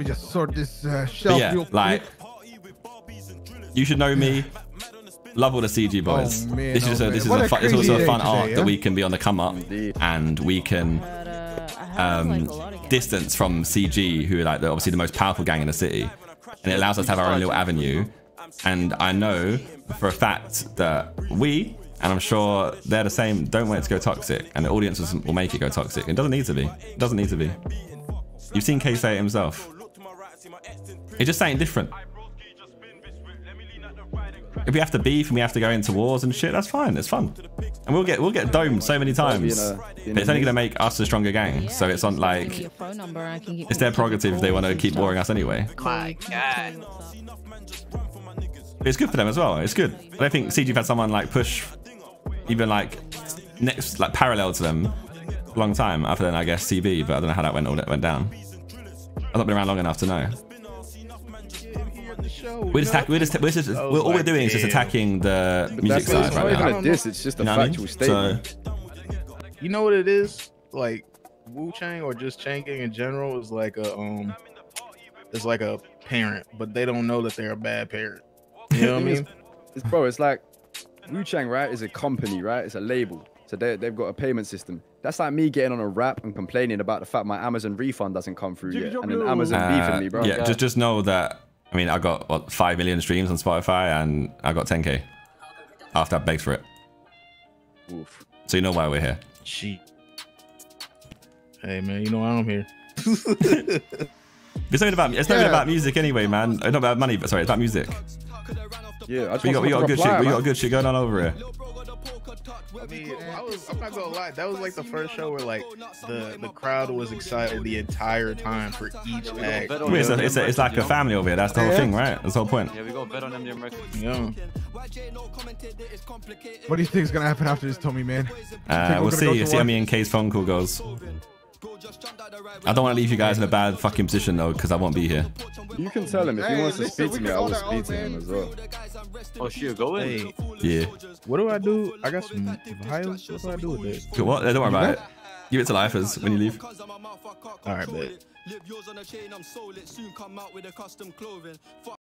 me just sort this uh, But shelf yeah, real like you should know me. Love all the CG boys. Oh, man, this is oh, a, this is a a fun, it's also a fun day art today, that we can be on the come up, Indeed. and we can But, uh, I have, um, like, a lot of games. distance from CG, who are like the, obviously the most powerful gang in the city, and it allows us to have our own little avenue. And I know for a fact that we, and I'm sure they're the same, don't want it to go toxic, and the audiences will make it go toxic. It doesn't need to be. It doesn't need to be. You've seen K say it himself. It's just something different. If we have to beef and we have to go into wars and shit, that's fine. It's fun, and we'll get we'll get domed so many times. But it's only gonna make us a stronger gang. So it's on like your phone number and I can keep- it's their prerogative if they want to keep stuff. warring us anyway. My God. It's good for them as well. It's good. I don't think CG have had someone like push even like next like parallel to them a long time other then I guess CB, but I don't know how that went all that went down. I've not been around long enough to know. We're just, attack, we're just, we're just we're, all we're doing is just attacking the music side it's right not now. even a diss. It's just a You know what I mean? factual statement. So You know what it is? Like Wu Chang or just Chang Gang in general is like a um it's like a parent, but they don't know that they're a bad parent. You know what I mean? It's, bro, it's like Wu Chang, right? Is a company, right? It's a label. So they, they've got a payment system. That's like me getting on a rap and complaining about the fact my Amazon refund doesn't come through yet. And then Amazon uh, beefing me, bro. yeah, just just know that. I mean, I got what five million streams on Spotify, and I got 10k after I begged for it. Oof. So you know why we're here. Hey man, you know why I'm here. It's not about it's not Yeah. about music anyway, man. Uh, Not about money, but sorry, it's about music. Yeah, I just We got we got good shit. We man. got good shit going on over here. I mean, I was, I'm not gonna lie. That was like the first show where like the the crowd was excited the entire time for each act. bet Wait, on it's, a, it's, a, it's like a family over here. That's the whole Yeah. thing, right? That's the whole point. Yeah, we got bet on them damn records. Yeah. What do you think is gonna happen after this, Tommy, man? Uh, we're we'll gonna go see. See how me and K's phone call goes. I don't want to leave you guys in a bad fucking position though, because I won't be here. You can tell him if he Hey, wants to speak to me, I will speak to him as well. Oh shit, go in. Hey, Yeah. what do I do? I got some violence. What do I do with this? Cool, What? Don't worry about it. Give it to lifers when you leave. All right, bet. Live yours on a chain, I'm sold it. Soon come out with a custom clothing. Fuck